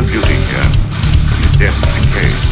no beauty here. Death decay.